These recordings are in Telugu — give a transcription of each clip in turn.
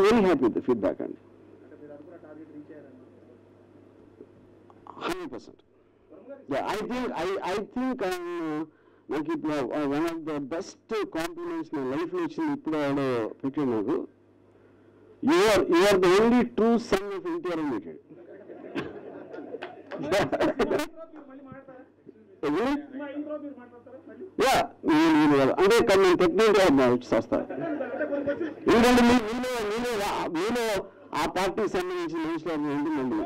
I'm very happy with the feedback అండి hundred percent I think I I think నాకు ఇప్పుడు one of the best compliments నా లైఫ్లో వచ్చింది ఇప్పుడు ఆవిడ పెట్టాడు నాకు you are you are the only true son of NTR అని పెట్టాడు యా అంటే కానీ నేను టెక్నిక్గా వచ్చి వస్తా ఎందుకంటే మీ- మీలో మీలో ఆ- మీలో ఆ పార్టీకి సంబంధించిన మనుషులు ఏంటి మంది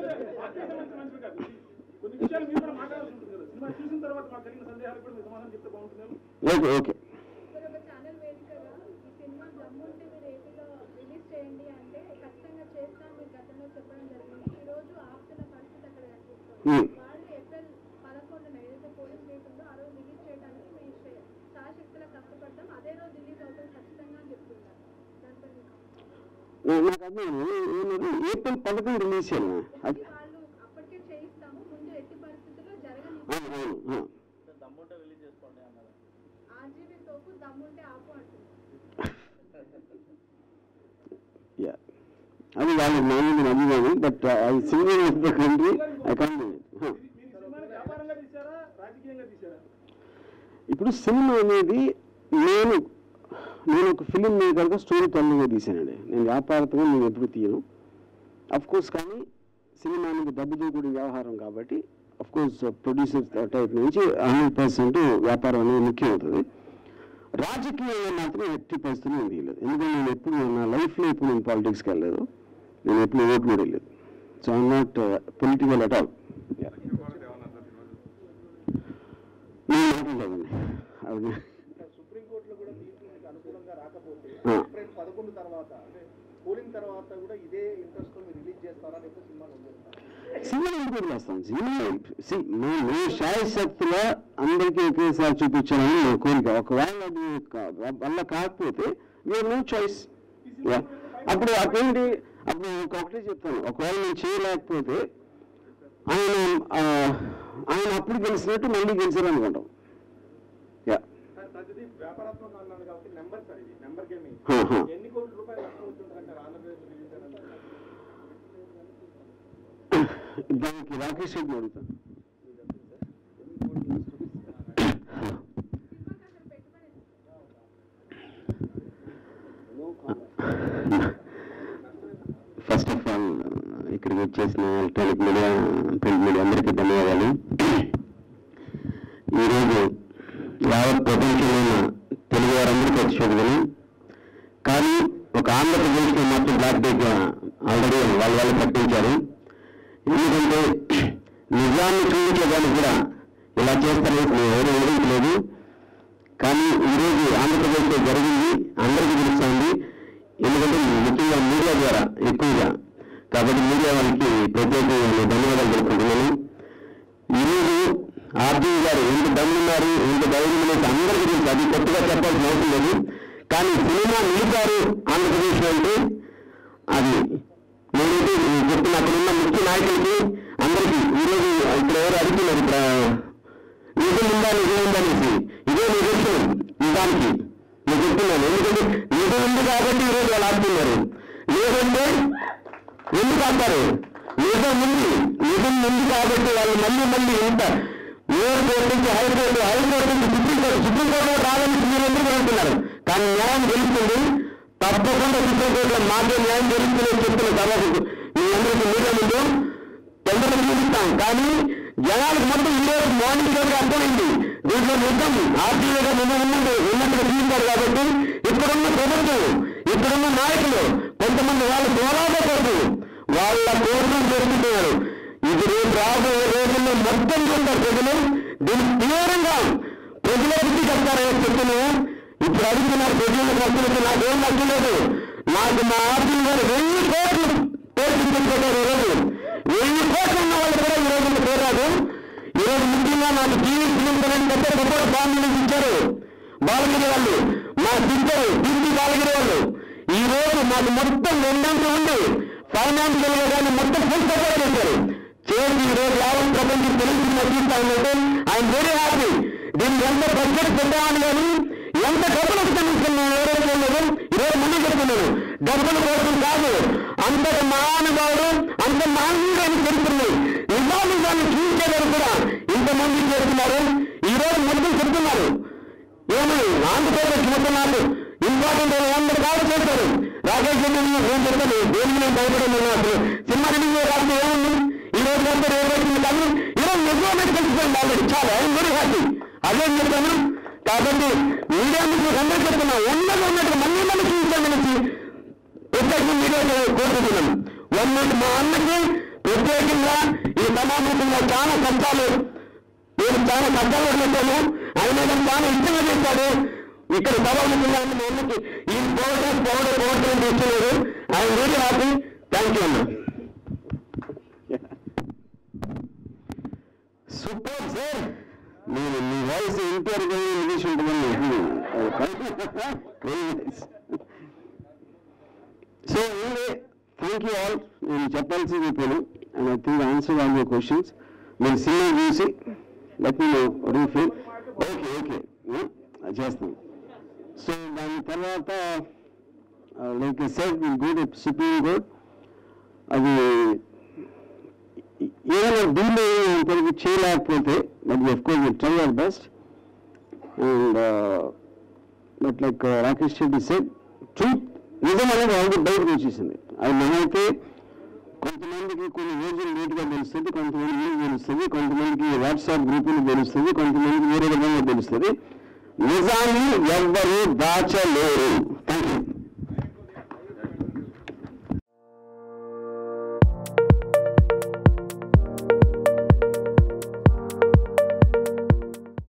కొన్ని విషయాలు మీరు కూడా మాట్లాడాల్సి ఉంటుంది కదా సినిమా చూసిన తర్వాత మాకు కలిగిన సందేహాలకు కూడా మీరు సమాధానం చెప్తే బాగుంటుంది ఓకే ఓకే మరి ఒక ఛానల్ వేదికగా ఈ సినిమా దమ్ముంటే మీరు ఏపీలో రిలీజ్ చేయండి అంటే ఖచ్చితంగా చేస్తాం మీరు గతంలో చెప్పడం జరిగింది ఈ రోజు ఆపుతున్న పరిస్థితి అక్కడ కనిపిస్తుంది Hmm. వాళ్ళు ఏప్రిల్ పదకొండున ఏదైతే పోలింగ్ డేట్ ఉందో ఆ రోజు రిలీజ్ చేయడానికి మేము శాశక్తులా కష్టపడతాం అదే రోజు రిలీజ్ అవుతుంది ఖచ్చితంగా అని చెప్తున్నారు దానిపై మీ comment. నా- నాకు అర్థం ఏప్రిల్ పథకం రిలీజ్ చేయాలి అది అది వాళ్ళు అది అభిమానం బట్ సింగిల్ కంట్రీ ఐ ఇప్పుడు సినిమా అనేది నేను నేను ఒక ఫిలిం మేకర్గా స్టోరీ టెల్లింగ్గా తీశానండి. నేను వ్యాపారతగా నేను ఎప్పుడు తీయను. కోర్స్ కానీ సినిమా అనేది డబ్బుతో కూడిన వ్యవహారం కాబట్టి కోర్స్ ప్రొడ్యూసర్ టైప్ నుంచి హండ్రెడ్ పర్సెంట్ వ్యాపారం అనేది ముఖ్యం అవుతుంది రాజకీయంగా మాత్రం ఎట్టి పరిస్థితులు నేను తీయలేదు. ఎందుకంటే నేను ఎప్పుడు నా లైఫ్లో ఎప్పుడు నేను పాలిటిక్స్కి వెళ్ళలేదు. నేను ఎప్పుడు ఓటు కూడా వెళ్ళలేదు so I'm not political at all నేను మాట్లాడలేదండి. అది సుప్రీంకోర్టులో కూడా తీర్పు మీకు అనుకూలంగా రాకపోతే ఆ. ఏప్రిల్ పదకొండు తర్వాత అంటే పోలింగ్ తర్వాత కూడా ఇదే ఇంట్రెస్ట్ మీరు రిలీజ్ చేస్తారా లేకపోతే సినిమాని వదిలేస్తారా సినిమా ఎందుకు శాయశక్తిలో అందరికీ ఒకేసారి చూపించాలని నా కోరిక. ఒకవేళ అది వల్ల కాకపోతే మీరు నో చాయిస్. అప్పుడు అదేంటి అప్పుడు ఒక- ఒకటే చెప్తాను. ఒకవేళ నేను చేయలేకపోతే ఆయన ఆయన అప్పుడు గెలిచినట్టు మళ్ళీ గెలిచారు అనుకుంటాం యా దానికి రాకేష్ రెడ్డి అడుగుతాను ఫస్ట్ ఆఫ్ ఆల్ ఇక్కడికి వచ్చేసిన ఎలక్ట్రానిక్ మీడియా ప్రింట్ మీడియా అందరికీ ధన్యవాదాలు. ఈరోజు యావత్ ప్రపంచంలో తెలుగు వారందరికీ వచ్చి చూడగలను కానీ ఒక ఆంధ్రప్రదేశ్లో మాత్రం బ్లాక్ డేగా ఆల్రెడీ వాళ్ళ వాళ్ళు ప్రకటించారు. ఎందుకంటే నిజాన్ని చూపించడానికి కూడా ఇలా చేస్తారని ఎవరు ఊహించలేదు కానీ ఈరోజు ఆంధ్రప్రదేశ్లో జరిగింది అందరికీ తెలుస్తుంది ఎందుకంటే ముఖ్యంగా మీడియా ద్వారా ఎక్కువగా. కాబట్టి మీడియా వాళ్ళకి ప్రత్యేకంగా ధన్యవాదాలు తెలుపుకుంటున్నాను. ఈరోజు ఆర్జీ గారు ఎంత దమ్మున్నారు ఎంత ధైర్యం అనేది అందరికీ తెలుసు. అది కొత్తగా చెప్పాల్సిన అవసరం లేదు. కానీ సినిమా నిలిపారు ఆంధ్రప్రదేశ్ అంటే అది నేనైతే చెప్తున్న అక్కడ ఉన్న ముఖ్య నాయకులకి అందరికీ ఈరోజు ఇక్కడ ఎవరు అడుగుతున్నారు నిజం ఉందా నిజం ఉందా అనేసి. ఇదే నిజం నిజానికి నేను చెప్తున్నాను. ఎందుకంటే నిజం ఉంది కాబట్టి ఈరోజు వాళ్ళు ఆడుతున్నారు. లేదంటే ఎందుకు ఆడతారు? నిజం ఉంది నిజం ఉంది కాబట్టి వాళ్ళు మళ్ళీ మళ్ళీ ఎంత లోయర్ కోర్టు నుంచి హైకోర్టు హైకోర్టు నుంచి సుప్రీంకోర్టు సుప్రీంకోర్టు రావాలని మీరు ఎందుకు అనుకుంటున్నారు? కానీ న్యాయం జరుగుతుంది. తప్పకుండా సుప్రీంకోర్టులో మాకే న్యాయం జరుగుతుంది అని చెప్తున్న సభకు మీ అందరికీ మీడియా ముందు తొందరగా చూపిస్తాం కానీ జనాలకు మొత్తం ఈరోజు రోజు మార్నింగ్ గారికి అర్థమైంది. దీంట్లో మొత్తం ఆర్టీఐగా ముందు ఉన్నట్టు ఉన్నట్టుగా చూపించారు కాబట్టి ఇక్కడున్న ప్రభుత్వం ఇక్కడున్న నాయకులు కొంతమంది వాళ్ళ పోరాట కొరకు వాళ్ళ కోరికలు జరుగుతున్నారు ఇది రేపు రాబోయే రోజుల్లో మొత్తం చూస్తారు ప్రజలు దీన్ని తీవ్రంగా ప్రజలకి చెప్తారని చెప్తున్నాను. ఇప్పుడు అడుగుతున్నారు ప్రజలకు వస్తున్నట్టు నాకేం నచ్చలేదు నాకు మా ఆర్టీ గారు వెయ్యి కోట్లు కోట్లు ఈరోజు. వెయ్యి కోట్లు ఉన్న వాళ్ళు కూడా ఈరోజు రోజు పోరాదు ఈ ముఖ్యంగా నాకు టీవీ ఫిలిం పెద్ద గొప్ప ఫ్యామిలీ ఇచ్చారు. బాలగిరి వాళ్ళు మా సిద్ధరు దిండి బాలగిరి వాళ్ళు ఈ రోజు మాకు మొత్తం రెండంటే ఉంది. ఫైనాన్షియల్గా కానీ మొత్తం ఫుల్ సపోర్ట్ చేసి ఈ రోజు యావత్ ప్రపంచం తెలుగుతున్న చూస్తా ఐఎమ్ వెరీ హ్యాపీ దీన్ని ఎంత బడ్జెట్ పెట్టామని కానీ ఎంత డబ్బులకు వస్తాను ఎవరైతే లేదు ఈరోజు ముందు చెప్తున్నాను డబ్బుల కోసం కాదు. అంతటి మానవాడు అంత మానవుడు అని చెప్తుంది నిజాలు దాన్ని చూసేవారు కూడా ఇంతమంది చెప్తున్నారు ఈ రోజు ముందు చెప్తున్నారు ఏమని ఆంధ్రప్రదేశ్ చెప్తున్నారు ఇంపార్టెంట్ అందరు కాదు చేశారు రాకేష్ రెడ్డి నేను చెప్తాను? దేనికి నేను భయపడను అసలు? సినిమా రిలీజ్ కాదు ఏముంది? ఈ రోజు అందరూ ఏ కానీ ఈరోజు నిజమే తెలిసిపోయింది ఆల్రెడీ చాలా ఐఎమ్ వెరీ హ్యాపీ అదే చెప్తాను కాబట్టి మీడియా మీకు అందరూ చెప్తున్నా ఉన్నది ఉన్నట్టు మళ్ళీ మళ్ళీ చూపించమని ప్రత్యేకంగా మీడియా కోరుకుంటున్నాం వన్ మా అన్నకి ప్రత్యేకంగా ఈ సమావేశంలో చాలా కష్టాలు నేను చాలా కష్టాలు పెట్టాను ఆయన చాలా ఇష్టంగా చేశాడు. ఇక్కడ సభాముఖంగా మా అన్నకి ఈ పౌడర్ పౌడర్ పౌడర్ తెచ్చినాడు ఆయన వెరీ హ్యాపీ థ్యాంక్ యూ అన్న. Super sir. నేను మీ వాయిస్ ఇంటర్ ఇంగ్లీష్ ఉంటుందని so anyway thank you all నేను చెప్పాల్సింది ఇప్పుడు and I think answer all your questions మీరు సినిమా చూసి let me refill okay okay చేస్తాను సో దాని తర్వాత like set will go to supreme court అది ఏదైనా డీల్ ఇంతవరకు చేయలేకపోతే but of course will try our best and but like Rakesh Reddy said truth నిజం అనేది ఆల్రెడీ బయటకు వచ్చేసింది అది మనమైతే కొంతమందికి కొన్ని రోజులు లేట్గా తెలుస్తుంది కొంతమందికి తెలుస్తుంది కొంతమందికి వాట్సాప్ గ్రూపులు తెలుస్తుంది కొంతమందికి వేరే విధంగా తెలుస్తుంది. నిజాన్ని ఎవ్వరూ దాచలేరు.